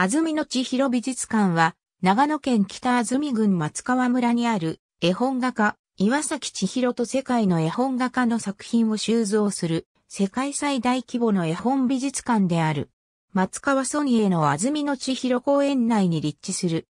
安住の千尋美術館は、長野県北安住郡松川村にある絵本画家、岩崎千尋と世界の絵本画家の作品を収蔵する世界最大規模の絵本美術館である。松川ソニエの安住の千尋公園内に立地する。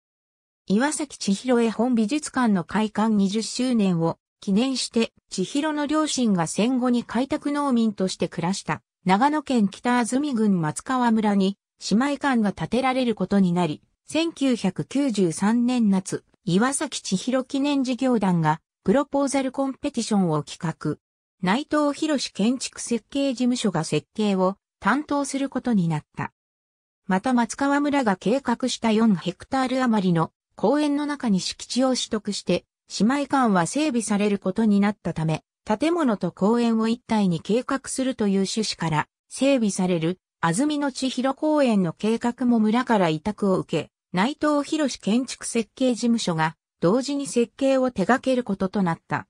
岩崎千尋絵本美術館の開館20周年を記念して千尋の両親が戦後に開拓農民として暮らした長野県北安住郡松川村に姉妹館が建てられることになり、1993年夏、岩崎千尋記念事業団がプロポーザルコンペティションを企画。内藤博士建築設計事務所が設計を担当することになった。また松川村が計画した4ヘクタール余りの公園の中に敷地を取得して、姉妹館は整備されることになったため、建物と公園を一体に計画するという趣旨から整備される安住の千尋公園の計画も村から委託を受け、内藤博士建築設計事務所が同時に設計を手掛けることとなった。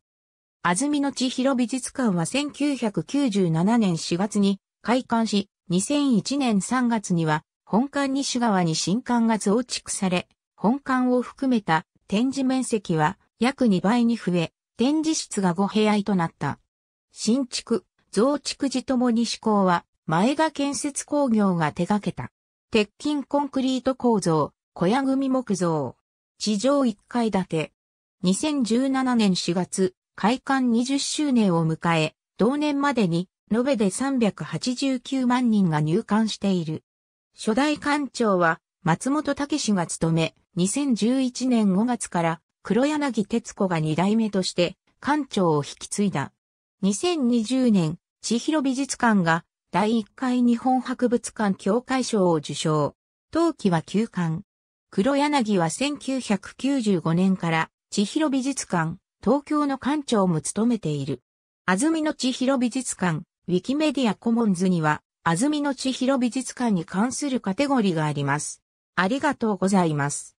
安住の千尋美術館は1997年4月に開館し、2001年3月には本館西側に新館が増築され、本館を含めた展示面積は約2倍に増え、展示室が5部屋となった。新築、増築時ともに施工は前田建設工業が手掛けた。鉄筋コンクリート構造、小屋組木造。地上1階建て。2017年4月、開館20周年を迎え、同年までに延べで389万人が入館している。初代館長は松本武氏が務め、2011年5月から黒柳徹子が2代目として館長を引き継いだ。2020年、千尋美術館が第1回日本博物館協会賞を受賞。当期は休館。黒柳は1995年から千尋美術館、東京の館長も務めている。安住の千尋美術館、ウィキメディアコモンズには、安住の千尋美術館に関するカテゴリーがあります。ありがとうございます。